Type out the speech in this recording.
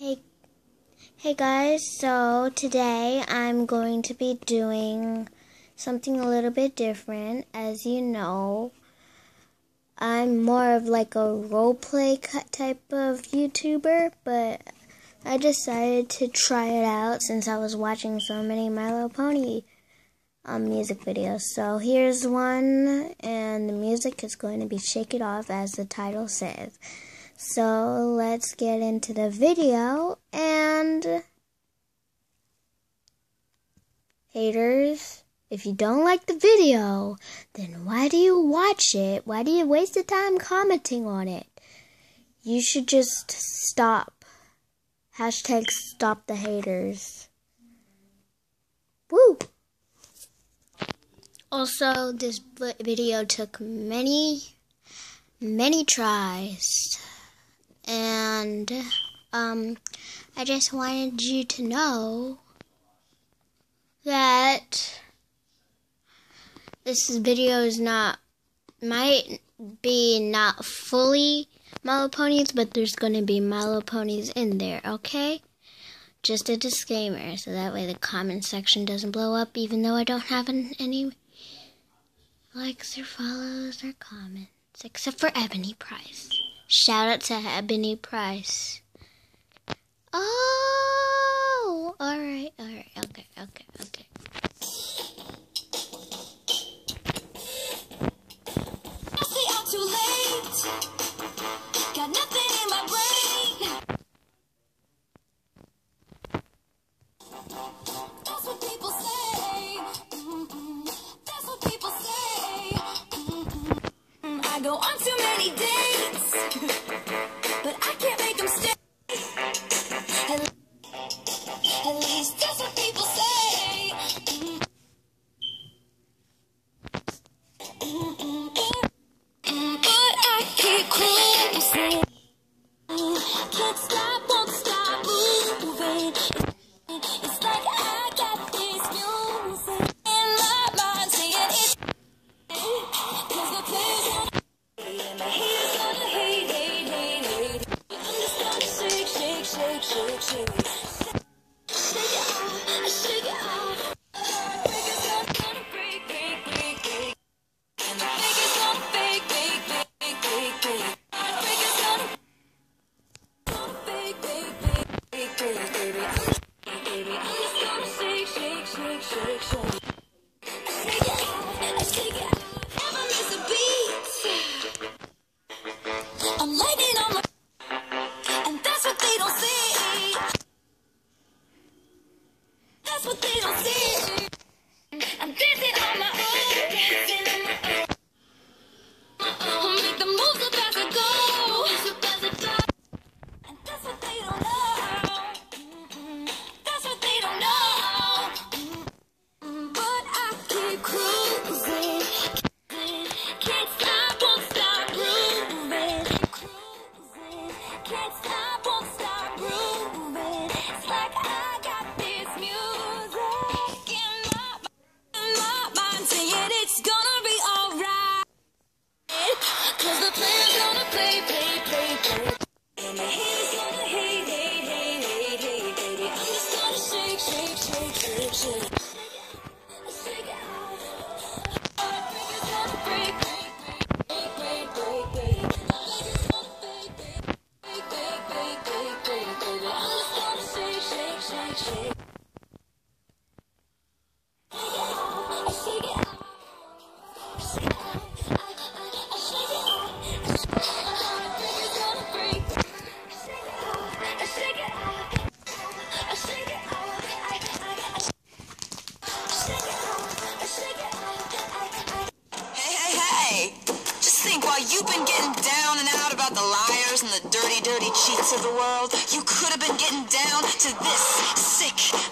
Hey, hey guys, so today I'm going to be doing something a little bit different. As you know, I'm more of like a roleplay type of YouTuber, but I decided to try it out since I was watching so many My Little Pony um, music videos. So here's one, and the music is going to be Shake It Off as the title says. So let's get into the video and haters, if you don't like the video, then why do you watch it? Why do you waste the time commenting on it? You should just stop. Hashtag stop the haters. Woo! Also, this video took many, many tries and um, I just wanted you to know that this video is not might be not fully Little Ponies, but there's going to be Little Ponies in there, okay? Just a disclaimer, so that way the comment section doesn't blow up, even though I don't have any likes or follows or comments, except for Ebony Price. Shout out to Ebony Price. Oh, all right, all right, okay, okay, okay. I go on too many dates, Thank you. Off, I while you've been getting down and out about the liars and the dirty, dirty cheats of the world, you could have been getting down to this sick,